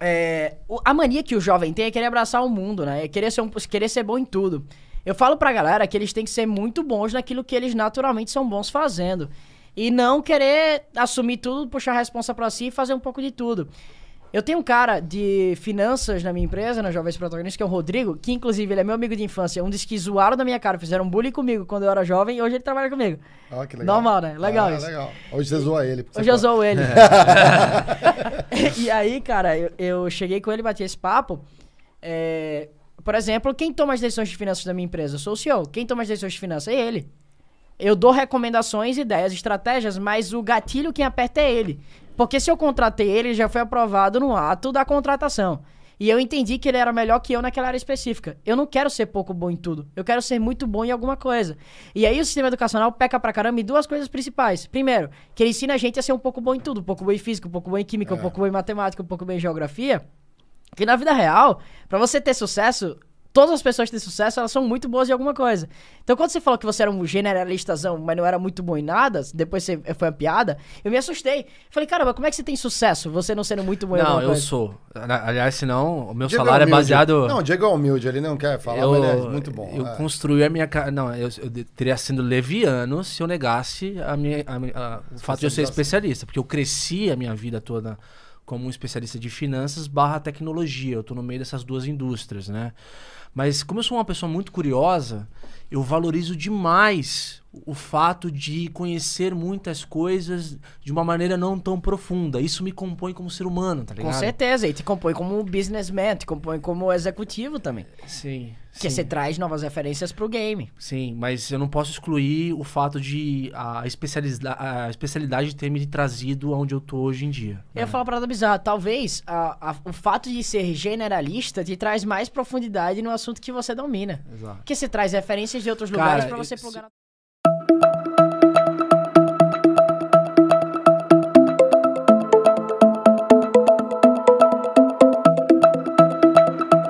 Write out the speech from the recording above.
É, a mania que o jovem tem é querer abraçar o mundo, né? É querer ser, um- querer ser bom em tudo. Eu falo pra galera que eles têm que ser muito bons naquilo que eles naturalmente são bons fazendo. E não querer assumir tudo, puxar a responsa pra si e fazer um pouco de tudo. Eu tenho um cara de finanças na minha empresa, na Jovens Protagonistas, que é o Rodrigo, que inclusive ele é meu amigo de infância. Um dos que zoaram da minha cara, fizeram bullying comigo quando eu era jovem e hoje ele trabalha comigo. Ah, que legal. Normal, né? Legal Ah, isso. legal. Hoje você zoa ele. Hoje eu fala- zoo ele. e aí, cara, eu, eu cheguei com ele bati esse papo. É, por exemplo, quem toma as decisões de finanças da minha empresa? Eu sou o CEO. Quem toma as decisões de finanças é ele. Eu dou recomendações, ideias, estratégias, mas o gatilho quem aperta é ele. Porque se eu contratei ele, ele já foi aprovado no ato da contratação. E eu entendi que ele era melhor que eu naquela área específica. Eu não quero ser pouco bom em tudo. Eu quero ser muito bom em alguma coisa. E aí o sistema educacional peca pra caramba em duas coisas principais. Primeiro, que ele ensina a gente a ser um pouco bom em tudo. Um pouco bom em física, um pouco bom em química, um pouco bom em matemática, um pouco bom em geografia. Que na vida real, pra você ter sucesso, todas as pessoas que têm sucesso, elas são muito boas em alguma coisa. Então, quando você falou que você era um generalistazão, mas não era muito bom em nada, depois você foi uma piada, eu me assustei. Falei, caramba, como é que você tem sucesso, você não sendo muito bom em Não, alguma eu coisa? sou. Na- Aliás, senão, o meu Diego salário é humilde. baseado. Não, o Diego é humilde, ele não quer falar, eu, mas ele é muito bom. Eu é. construí a minha. Não, eu, eu teria sido leviano se eu negasse a minha, a a- o fato de eu ser especialista. Porque eu cresci a minha vida toda como um especialista de finanças barra tecnologia. Eu tô no meio dessas duas indústrias, né? Mas como eu sou uma pessoa muito curiosa, eu valorizo demais o fato de conhecer muitas coisas de uma maneira não tão profunda. Isso me compõe como ser humano, tá ligado? Com certeza, e te compõe como businessman, te compõe como executivo também. Sim. Porque sim. você traz novas referências pro game. Sim, mas eu não posso excluir o fato de a, especializa- a especialidade ter me trazido aonde eu tô hoje em dia. Eu ia falar uma parada bizarra. Talvez a- a- o fato de ser generalista te traz mais profundidade no assunto que você domina. Exato. Porque você traz referências de outros lugares eu- você plugar